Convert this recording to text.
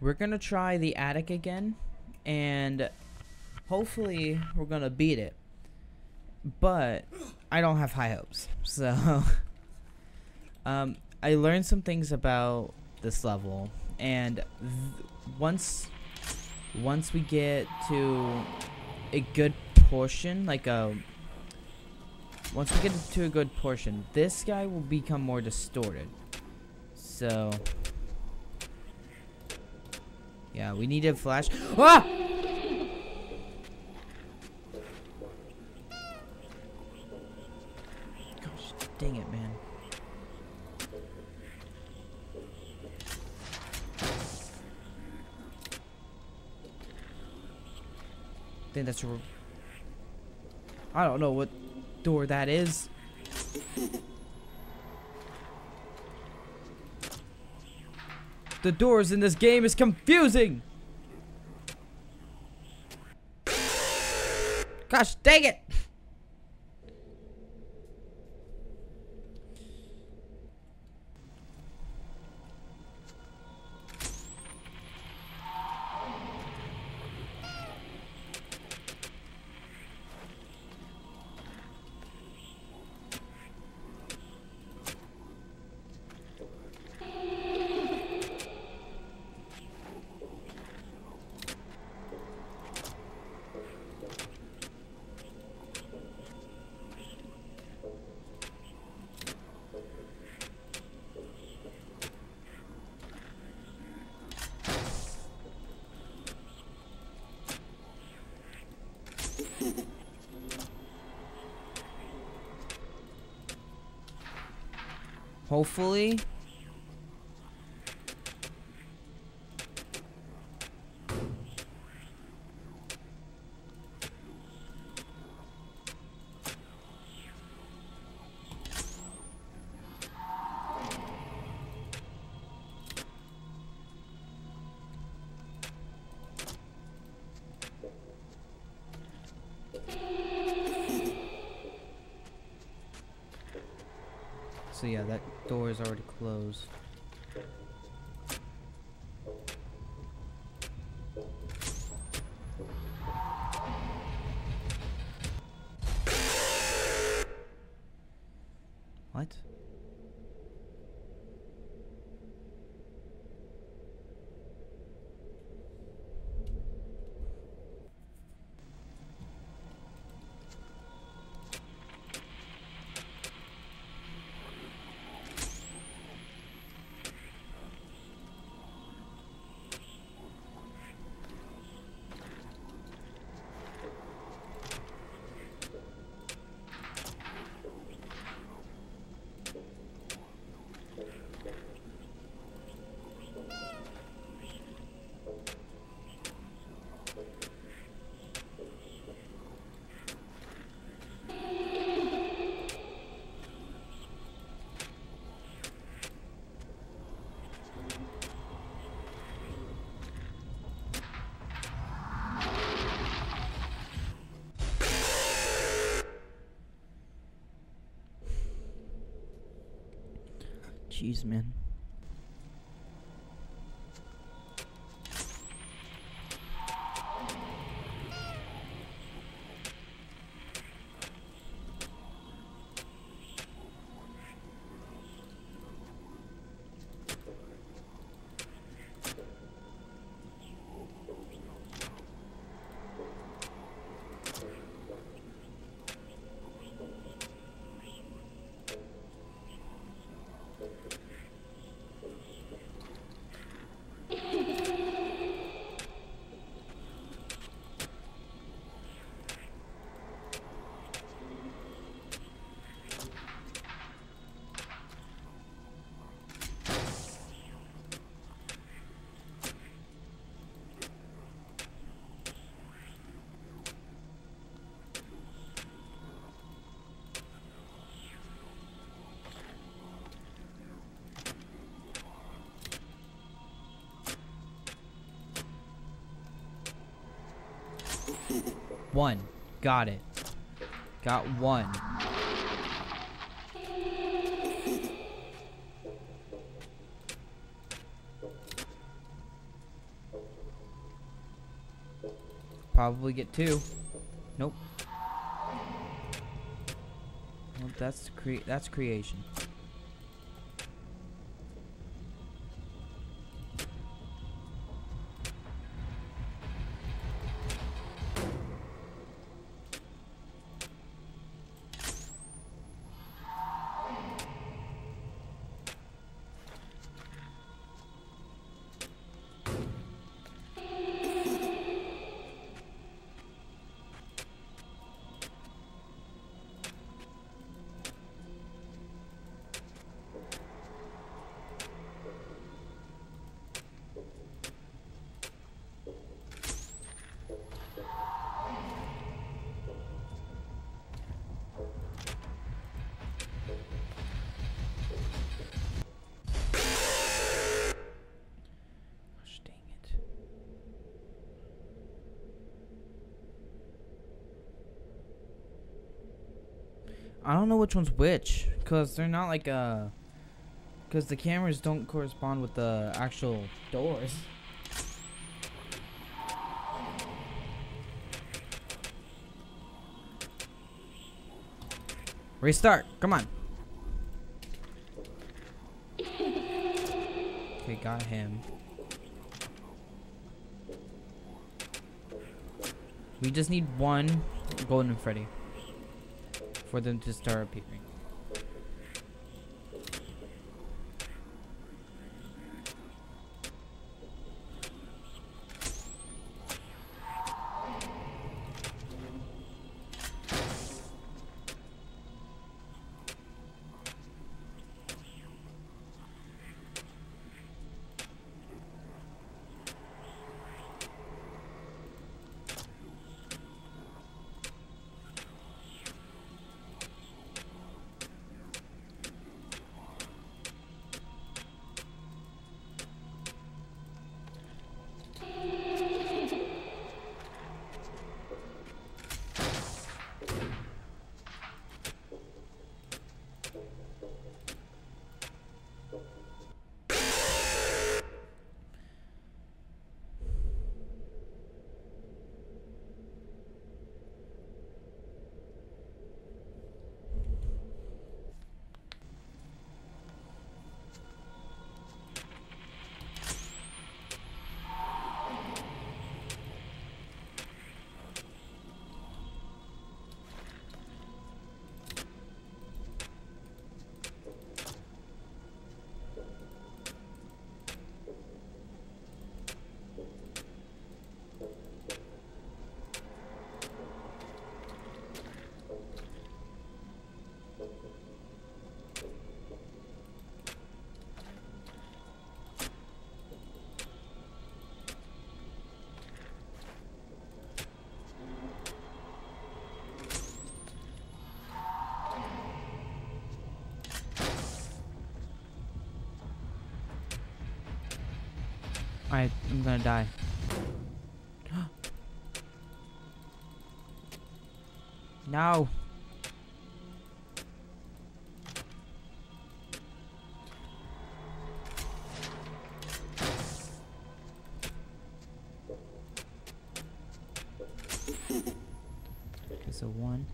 we're gonna try the attic again, and hopefully we're gonna beat it. But I don't have high hopes, so um, I learned some things about this level, and once once we get to a good portion, like a once we get to a good portion, this guy will become more distorted. So yeah, we need a flash. Ah! Gosh, dang it, man. I think that's a. I don't know what door that is. The doors in this game is confusing. Gosh, dang it. Hopefully. So yeah, that door is already closed. What? Jeez, man. one. Got it. Got one. Probably get two. Nope. Well, that's cre that's creation. I don't know which one's which, cause they're not like uh, cause the cameras don't correspond with the actual doors. Restart, come on. Okay, got him. We just need one Golden Freddy for them to start appearing. I I'm gonna die. no. So one.